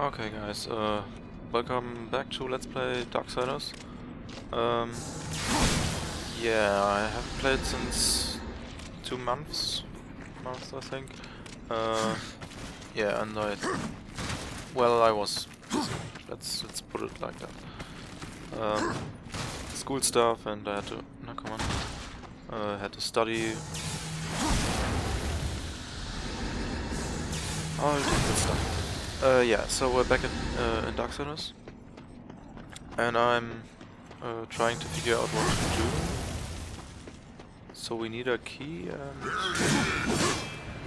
Okay guys, uh, welcome back to Let's Play Darksiders. Um, yeah, I haven't played since two months, months I think. Uh, yeah, and I, well, I was. Let's let's put it like that. Um, school stuff, and I had to. No, come on. Uh, had to study. All different stuff. Uh, yeah, so we're back at, uh, in Darksiders. And I'm uh, trying to figure out what to do. So we need a key and...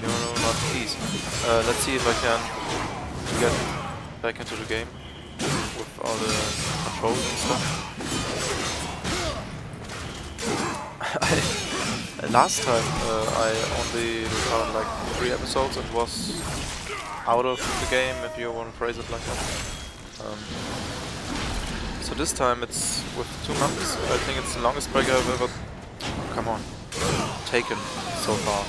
No, no, not keys. Uh, let's see if I can get back into the game with all the controls and stuff. Last time uh, I only recorded like three episodes and was out of the game, if you want to phrase it like that. Um, so this time it's with two months. I think it's the longest break I've ever, come on, taken so far.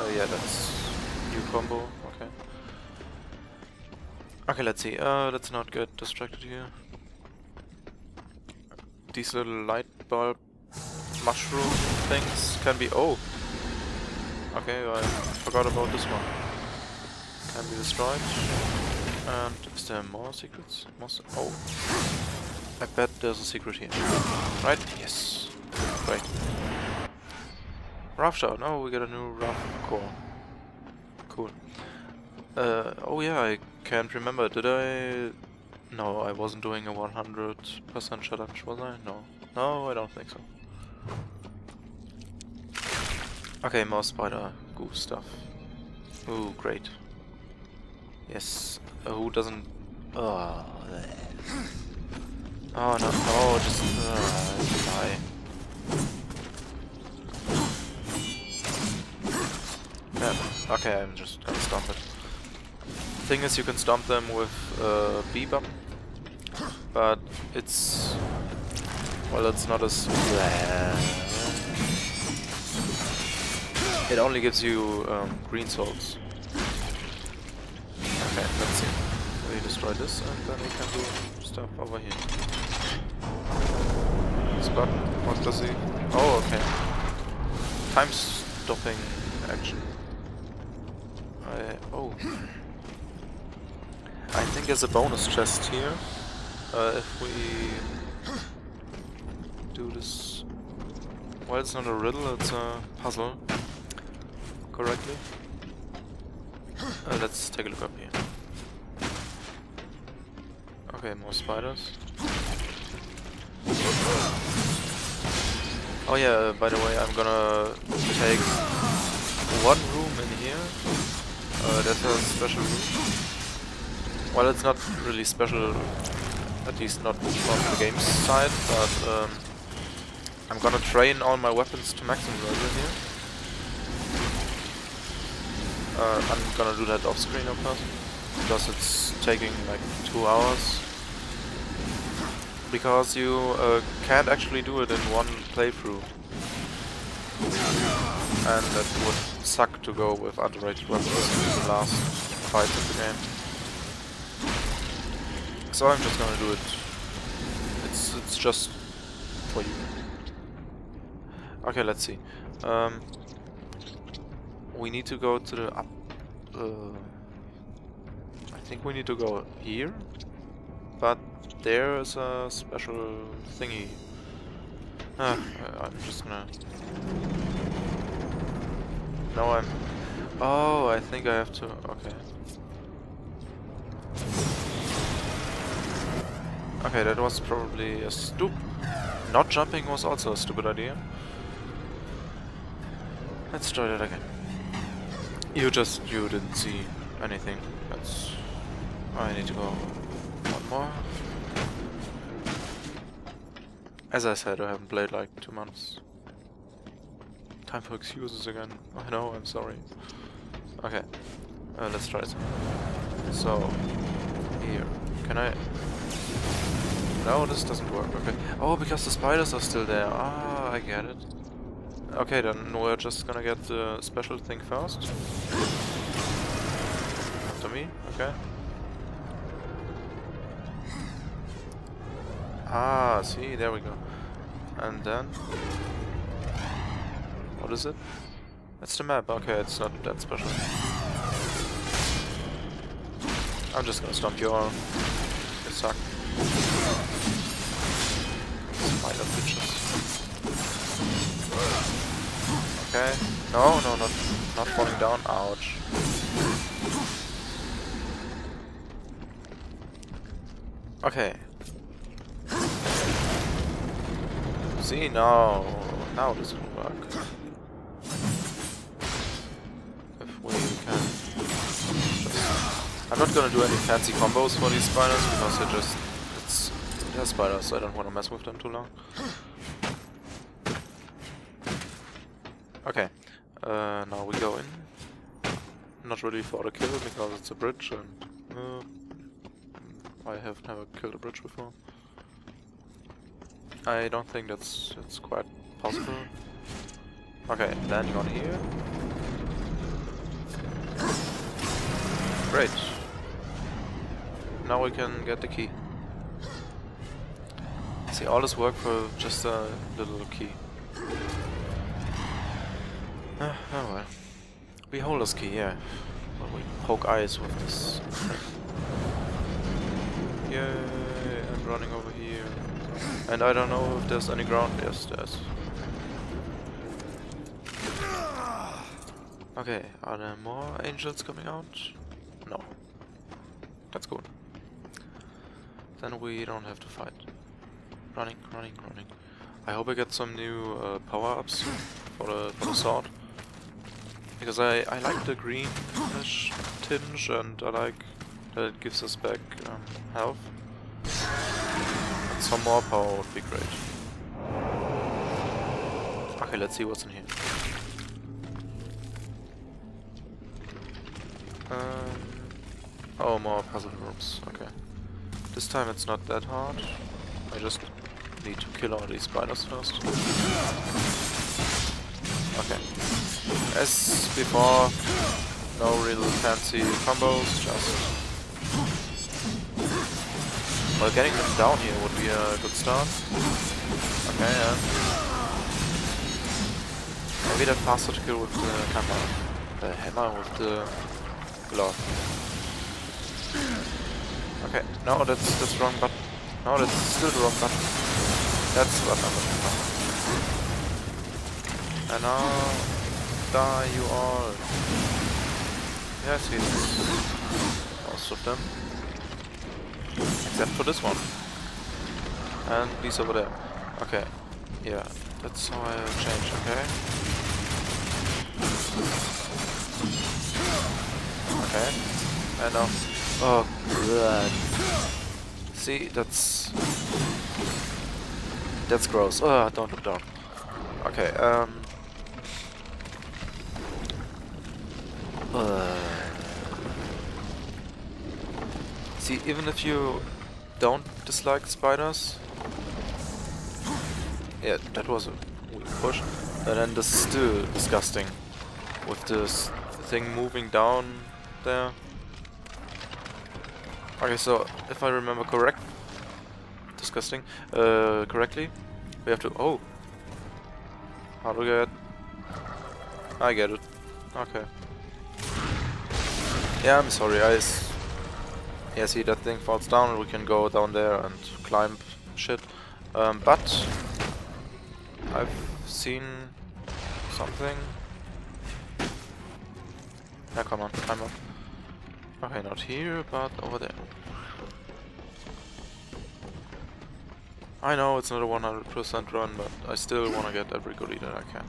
Uh, yeah, that's new combo. Okay. Okay, let's see. Uh, let's not get distracted here. These little light bulb mushroom things can be. Oh, Okay, I forgot about this one. Can be destroyed. And is there more secrets? More oh. I bet there's a secret here. Right? Yes. Great. Rough shot. Oh, we got a new Wrath core. Cool. Uh, oh yeah, I can't remember. Did I... No, I wasn't doing a 100% challenge, was I? No. No, I don't think so. Okay, more spider goo stuff. Ooh, great. Yes. Uh, who doesn't... Oh, oh no, no, just... Uh, die. Yeah, okay, I'm just gonna stomp it. Thing is, you can stomp them with uh, B button, but it's... Well, it's not as... It only gives you um, green souls. Okay, let's see. We destroy this and then we can do stuff over here. This button, what does he... Oh, okay. Time stopping action. I... oh. I think there's a bonus chest here. Uh, if we do this... Well, it's not a riddle, it's a puzzle correctly. Uh, let's take a look up here. Okay, more spiders. Oh yeah, by the way, I'm gonna take one room in here. Uh, that's a special room. Well, it's not really special, at least not from the game's side, but um, I'm gonna train all my weapons to maximum level here. Uh, I'm gonna do that off screen of course, because it's taking like two hours. Because you uh, can't actually do it in one playthrough. And that would suck to go with underrated weapons in the last fights of the game. So I'm just gonna do it. It's it's just for you. Okay, let's see. Um, we need to go to the up. Uh, I think we need to go here, but there is a special thingy. Ah, I'm just gonna. No, I'm. Oh, I think I have to. Okay. Okay, that was probably a stupid. Not jumping was also a stupid idea. Let's try that again. You just, you didn't see anything. That's... I need to go one more. As I said, I haven't played like two months. Time for excuses again. I know, I'm sorry. Okay, uh, let's try it. So, here. Can I... No, this doesn't work, okay. Oh, because the spiders are still there. Ah, I get it. Okay, then we're just gonna get the special thing first. To me. Okay. Ah, see, there we go. And then... What is it? That's the map. Okay, it's not that special. I'm just gonna stomp you all. You suck. Spider bitches. Okay. No, no, not not falling down. Ouch. Okay. See now, now this will work. If we can. I'm not gonna do any fancy combos for these spiders because they're just it's they're spiders, so I don't want to mess with them too long. Okay, uh, now we go in. Not really for the kill because it's a bridge and uh, I have never killed a bridge before. I don't think that's it's quite possible. Okay, landing on here. Great. Now we can get the key. See, all this work for just a little key. Uh, oh well. Beholder's key, yeah. When we poke eyes with this. Yay, and running over here. And I don't know if there's any ground. Yes, there's. Okay, are there more angels coming out? No. That's good. Then we don't have to fight. Running, running, running. I hope I get some new uh, power-ups for for the sword. Because I, I like the greenish tinge and I like that it gives us back um, health. And some more power would be great. Okay, let's see what's in here. Um, oh, more puzzle rooms. Okay. This time it's not that hard. I just need to kill all these spiders first. Okay. As before, no real fancy combos, just... Well, getting them down here would be a good start. Okay, yeah. Maybe that faster to kill with the hammer. The hammer with the glove. Okay, no, that's that's wrong button. No, that's still the wrong button. That's what I'm looking for. And now, die you all. Yes, he's most of them. Except for this one. And these over there. Okay. Yeah, that's how I change, okay? Okay. And now. Oh, God. See, that's. That's gross. Oh, don't look down. Okay, um. Uh, see, even if you don't dislike spiders, yeah, that was a push, and then this is still disgusting with this thing moving down there. Okay, so if I remember correct, disgusting, uh, correctly, we have to. Oh, how do we get? I get it. Okay. Yeah, I'm sorry. I yeah, see that thing falls down, we can go down there and climb shit. Um, but I've seen something. Yeah, come on, climb up. Okay, not here, but over there. I know it's not a 100% run, but I still want to get every goodie that I can.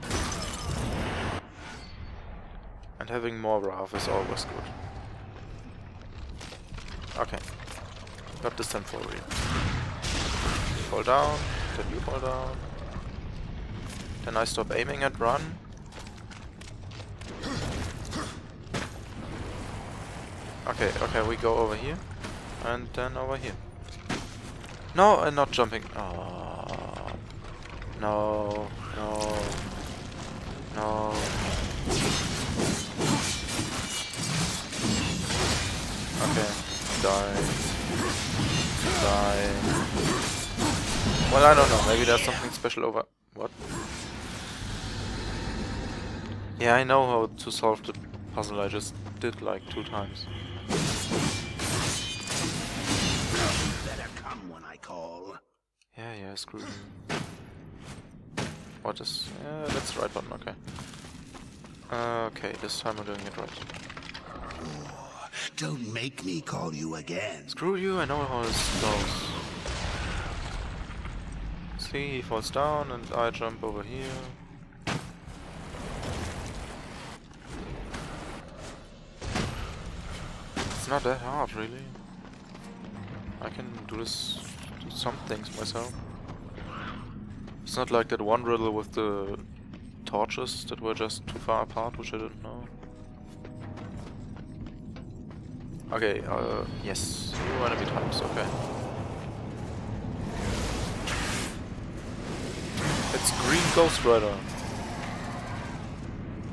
And having more Wrath is always good. Okay. Got this time for real. Fall down, then you fall down. Then I stop aiming and run. Okay, okay, we go over here. And then over here. No, and not jumping. Oh. No, no. No. Okay. Die. Die. Well, I don't know. Maybe there's something special over... What? Yeah, I know how to solve the puzzle. I just did like two times. Better come when I call. Yeah, yeah, screw him. What is... Yeah, that's the right button, okay. Uh, okay, this time I'm doing it right. Don't make me call you again. Screw you, I know how this goes. See, he falls down and I jump over here. It's not that hard, really. I can do this, do some things myself. It's not like that one riddle with the torches that were just too far apart, which I didn't know. Okay, uh, yes, new enemy types, okay. It's Green Ghost Rider.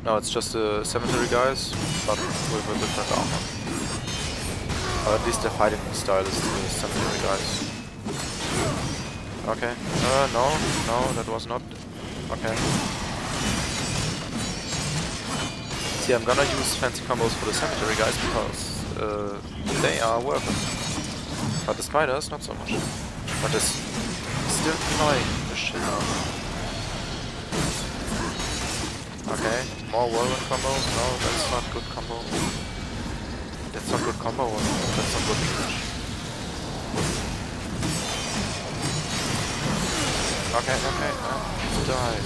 No, it's just the cemetery guys, but with a different armor. Or at least the fighting style is the cemetery guys. Okay, uh, no, no, that was not... Okay. See, I'm gonna use fancy combos for the cemetery guys because uh, they are it. But the spiders, not so much. But it's still annoying the shit out. Okay, more whirlwind combo. No, that's not good combo. That's not good combo, that's not good. Okay, okay, uh, die.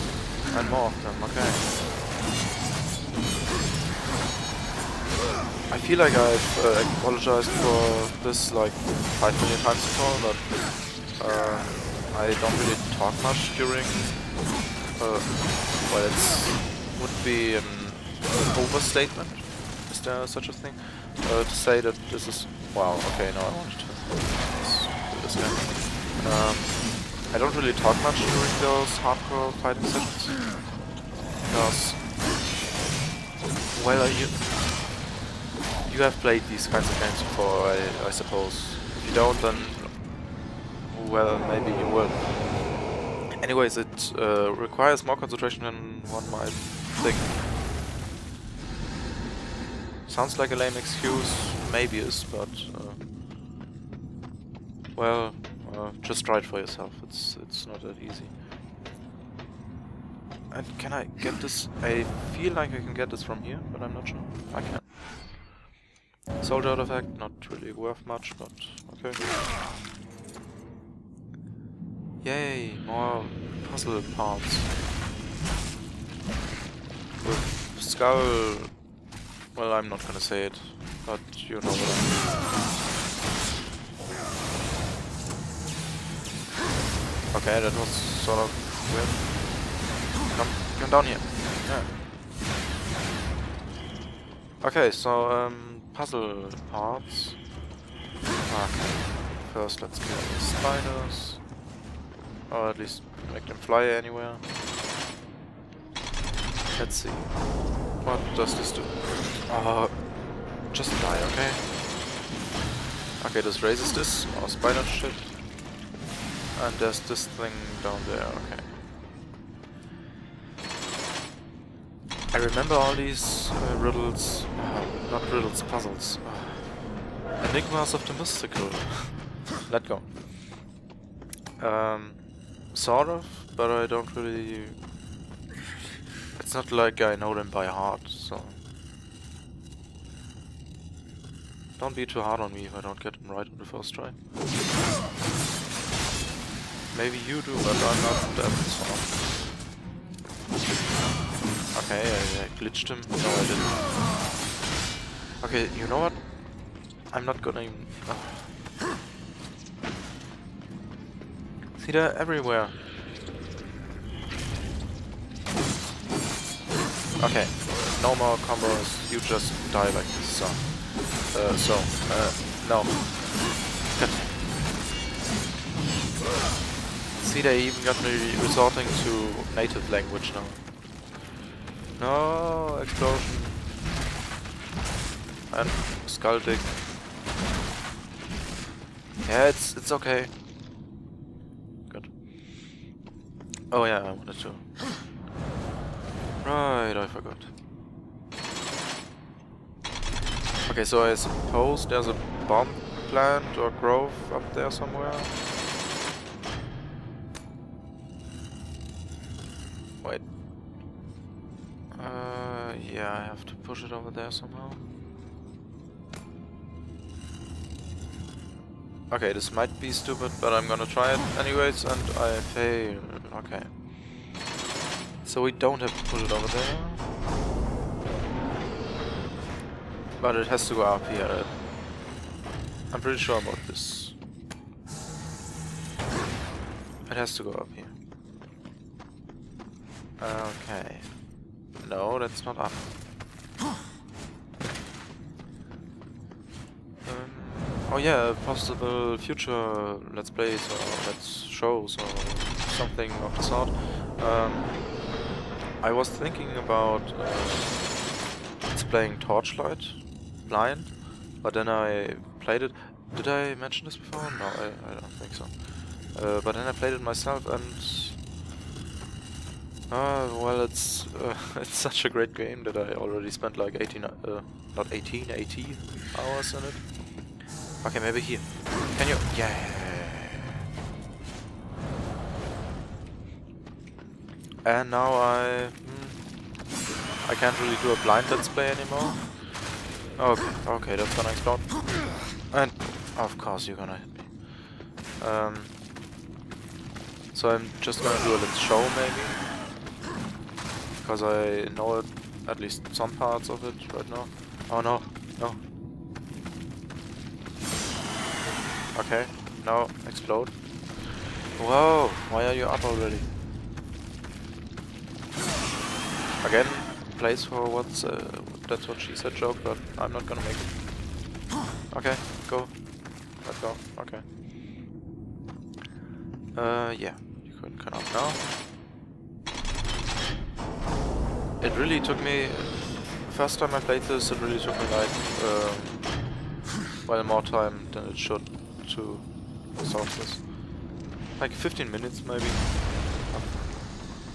And more of them, okay. Feel like I've uh, apologized for this like 5 million times before, but uh, I don't really talk much during, uh, well it would be an overstatement, is there such a thing, uh, to say that this is, wow, okay, no, I wanted to do this again. Um, I don't really talk much during those hardcore fighting sessions, because, well, you, you have played these kinds of games before, I, I suppose. If you don't, then well, maybe you will. Anyways, it uh, requires more concentration than one might think. Sounds like a lame excuse, maybe is, but uh, well, uh, just try it for yourself. It's it's not that easy. And can I get this? I feel like I can get this from here, but I'm not sure. I can. Soldier artifact, not really worth much, but okay. Yay, more puzzle parts. With skull... Well, I'm not gonna say it, but you know what. Okay, that was sort of weird. Come, come down here. Yeah. Okay, so, um, puzzle parts. Okay. First let's kill the spiders. Or at least make them fly anywhere. Let's see. What does this do? Uh, just die, okay? Okay, this raises this, more spider shit. And there's this thing down there, okay. I remember all these uh, riddles, uh, not riddles, puzzles. Uh, enigmas of the mystical. Let go. Um, sort of, but I don't really... It's not like I know them by heart, so... Don't be too hard on me if I don't get them right on the first try. Maybe you do, but I'm not that smart. Okay, I, I glitched him. No, I didn't. Okay, you know what? I'm not gonna even... Oh. See, they're everywhere. Okay, no more combos, you just die like this, so... Uh, so, uh, no. Good. See, they even got me resorting to native language now. No, explosion. And skull. Yeah, it's it's okay. Good. Oh yeah, I wanted to. Right, I forgot. Okay, so I suppose there's a bomb plant or grove up there somewhere. Wait. Uh, yeah, I have to push it over there somehow. Okay, this might be stupid, but I'm gonna try it anyways, and I fail. Okay. So we don't have to put it over there. But it has to go up here. I'm pretty sure about this. It has to go up here. Okay. No, that's not up. Um, oh yeah, possible future let's plays or let's shows or something of the sort. Um, I was thinking about uh, playing Torchlight blind, but then I played it. Did I mention this before? No, I, I don't think so. Uh, but then I played it myself and uh, well, it's uh, it's such a great game that I already spent like 18, uh, not 18, 80 hours in it. Okay, maybe here. Can you? Yeah. And now I, hmm, I can't really do a blind let's play anymore. Okay, okay, that's gonna explode. And of course you're gonna hit me. Um, so I'm just gonna do a let's show maybe. Because I know it, at least some parts of it right now. Oh no, no. Okay, now explode. Whoa, why are you up already? Again, place for what's uh, that's what she said joke, but I'm not gonna make it. Okay, go. Let's go. Okay. Uh, yeah, you couldn't come up now. It really took me. First time I played this, it really took me like um, well more time than it should to solve this. Like 15 minutes maybe.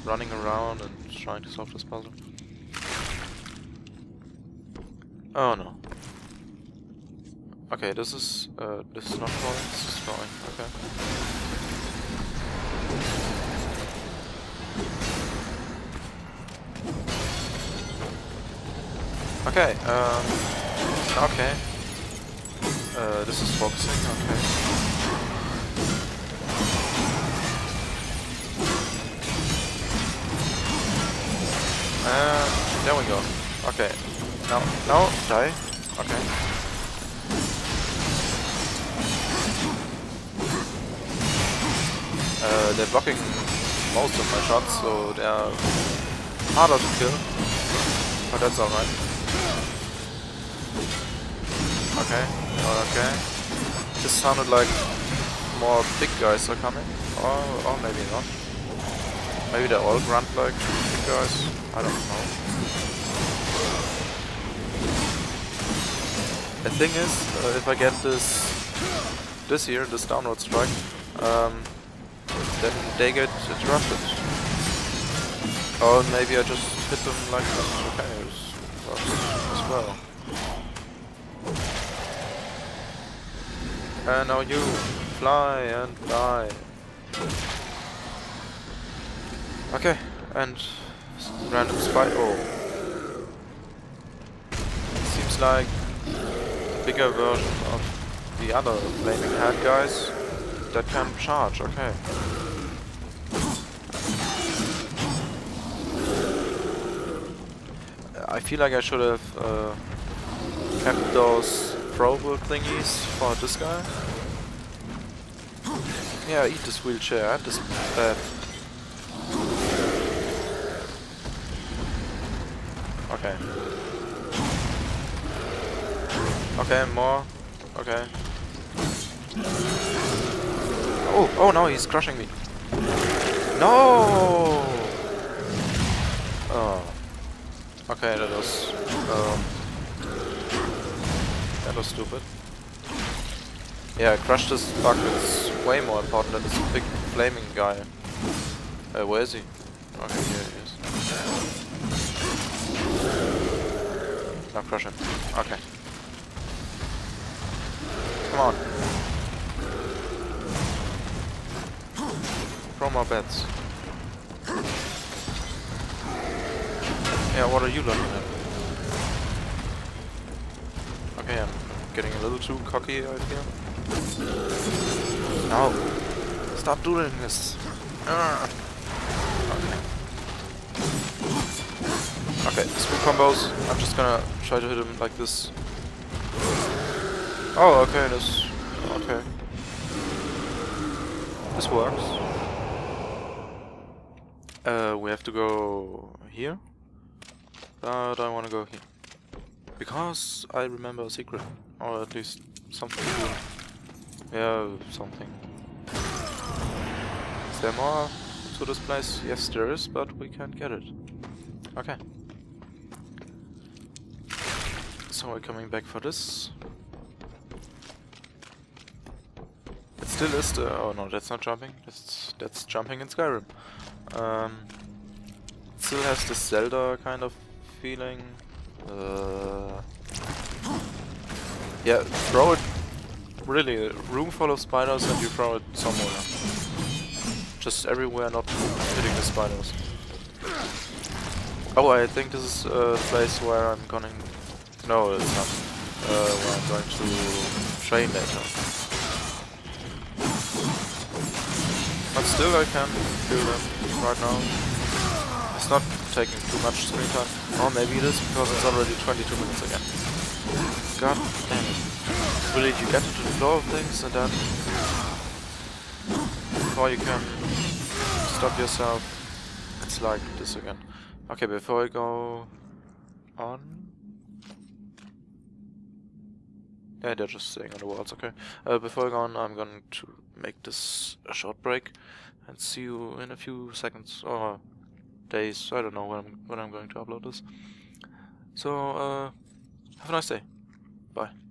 running around and trying to solve this puzzle. Oh no. Okay, this is uh, this is not falling. This is falling. Okay. Okay. Um. Okay. Uh, this is focusing. Okay. And there we go. Okay. No, no, die. Okay. Uh, they're blocking most of my shots, so they're harder to kill. But that's alright. Okay, okay. This sounded like more big guys are coming. Or, or maybe not. Maybe they all grunt like big guys. I don't know. The thing is, uh, if I get this this here, this downward strike, um, then they get interrupted. Or maybe I just hit them like this. Okay, as well. And now you fly and die. Okay, and random spy. Oh, seems like bigger version of the other flaming head guys that can charge, okay. I feel like I should have uh, kept those throwable thingies for this guy. Yeah, eat this wheelchair and this bed. Okay. Okay, more. Okay. Oh, oh no, he's crushing me. No! Oh. Okay, that was... Um, was stupid. Yeah, crush this bug It's way more important than this big flaming guy. Uh, where is he? Okay, here he is. Now crush him. Okay. Come on. Throw more bets. Yeah, what are you looking at? Okay, getting a little too cocky, I feel. No! Stop doing this! Okay. Okay, screw combos. I'm just gonna try to hit him like this. Oh, okay, this... Okay. This works. Uh, we have to go here. But I wanna go here. Because I remember a secret. Or at least something. Yeah, something. Is there more to this place? Yes, there is, but we can't get it. Okay. So we're coming back for this. It still is the... Oh no, that's not jumping. That's, that's jumping in Skyrim. Um, still has the Zelda kind of feeling. Uh, yeah, throw it. Really, a room full of spiders and you throw it somewhere. Just everywhere, not hitting the spiders. Oh, I think this is a place where I'm going. No, it's not. Uh, where I'm going to train later. But still, I can kill them right now. It's not taking too much screen time. Or maybe it is because it's already 22 minutes again. God damn it. Really, you get into the flow of things and then before you can stop yourself, it's like this again. Okay, before I go on... Yeah, they're just staying on the walls, okay. Uh, before I go on, I'm going to make this a short break and see you in a few seconds or days. I don't know when I'm when I'm going to upload this. So uh, have a nice day. Bye.